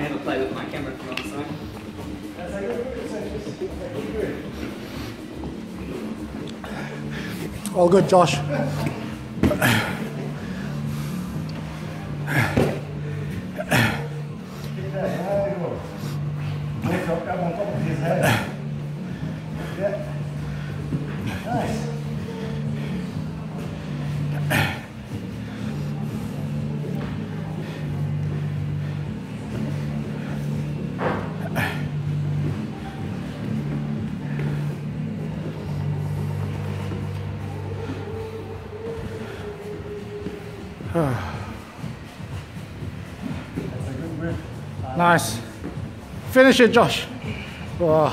I have a play with my camera from last time. All good, Josh. Lift Nice. Finish it, Josh. Wow.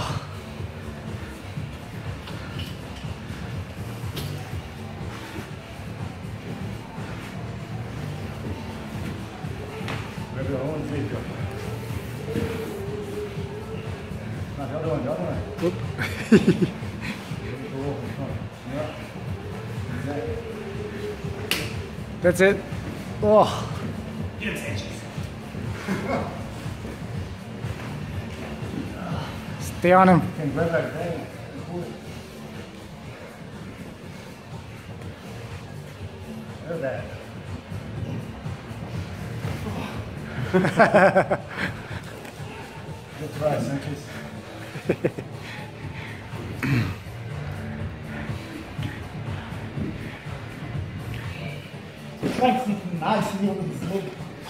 Grab your own feet. Go. No, the other one, the other one. Oop. Go off in front. Yeah. Exactly. That's it. Oh. Stay on him. Grab that thing and pull that. Good try, Sanchez.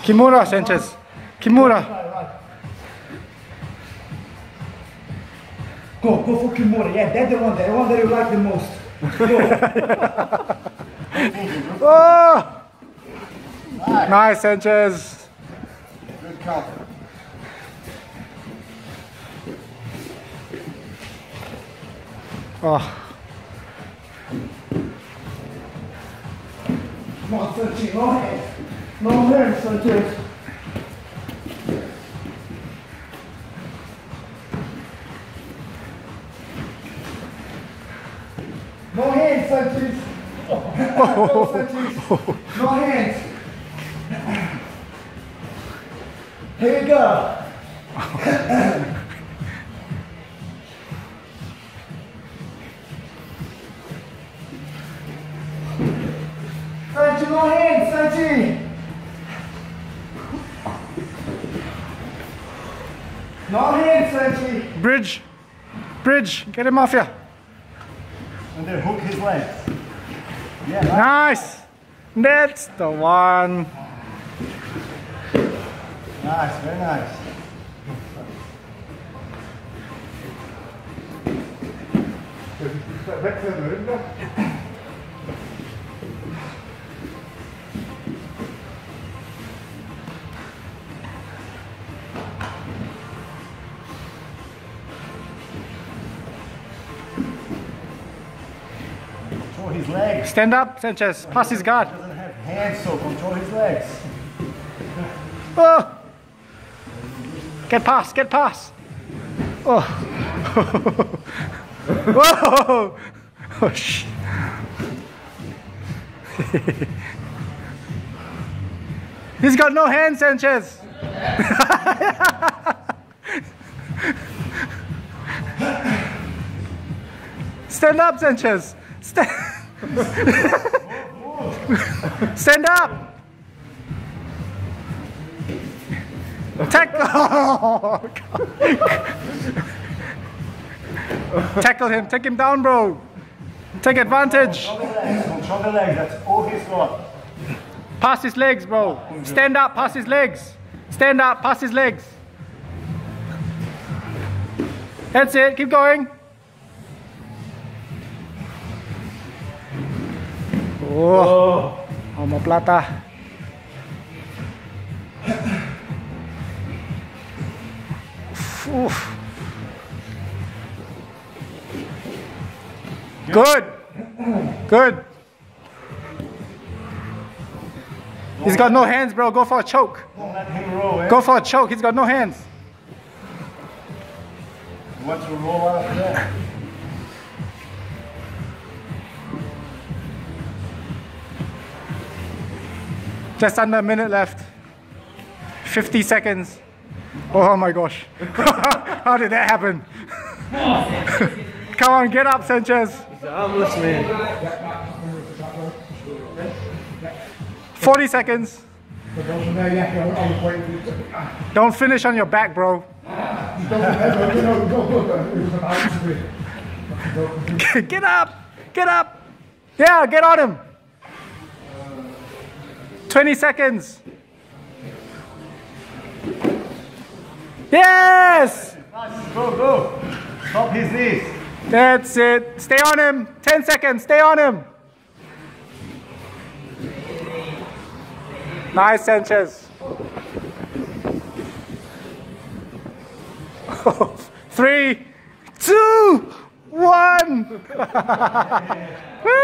Kimura, Sanchez. Kimura. Right, right. Go, go for Kimura. Yeah, that's the one, the one that you like the most. Go. Oh! Nice. Nice, Sanchez. Good counter. Oh. Come on, Sanchez, no hands. No hands, Sanchez. No hands, Sanchez. No, Sanchez. No hands. Here you go. No hands, Sanchi. No hands, Sanchi. Bridge. Bridge. Get him off you. And then hook his legs. Yeah, Nice. That's the one. nice, very nice. Control his legs. Stand up, Sanchez. Pass his guard. Doesn't have hands, so control his legs. Oh! Get past, get past. Oh. Whoa! Oh. oh, sh- He's got no hands, Sanchez. Stand up, Sanchez. Stand. Up. Tackle! Oh, Tackle him. Take him down, bro. Take advantage. Control the legs. That's all he's got. Pass his legs, bro. Stand up. Pass his legs. Stand up. Pass his legs. That's it. Keep going. Oh, omoplata. Oof. Good. Good. He's got no hands, bro. Go for a choke. Go for a choke. He's got no hands. Want roll there? Just under a minute left. 50 seconds. Oh my gosh. How did that happen? Come on, get up, Sanchez. Armless man. 40 seconds. So go from there, yeah, go on the point. Don't finish on your back, bro. Get up! Get up! Yeah, get on him! 20 seconds. Yes! Go, go. Stop his knees. That's it. Stay on him. 10 seconds. Stay on him. Nice, Sanchez. Three, two, one.